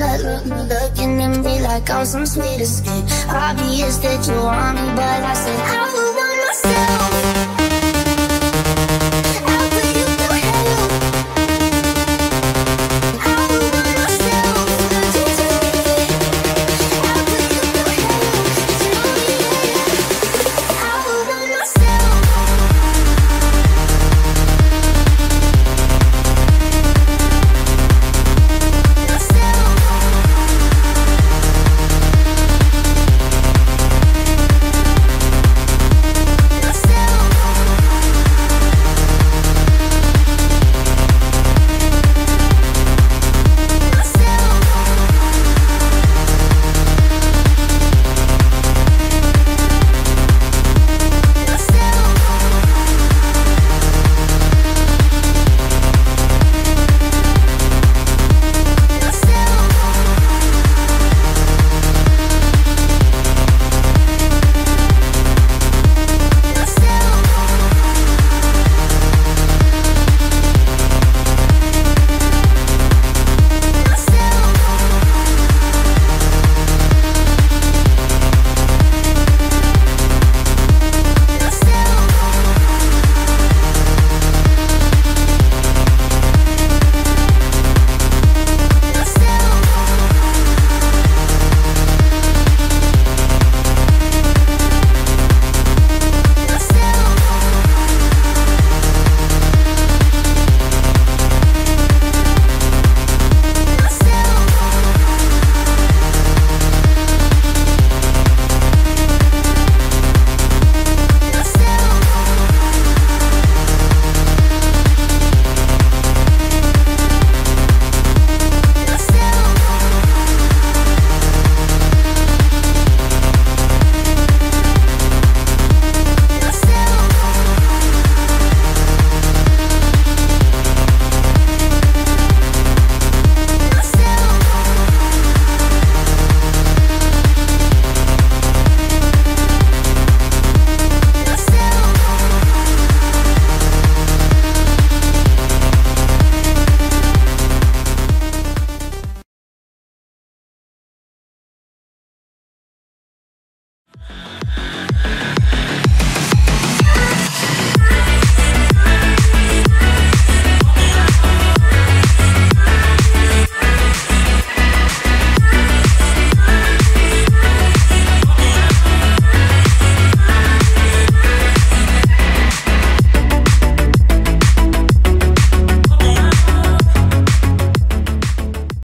look, looking at me like I'm some sweet escape Obvious that you want me, but I said, I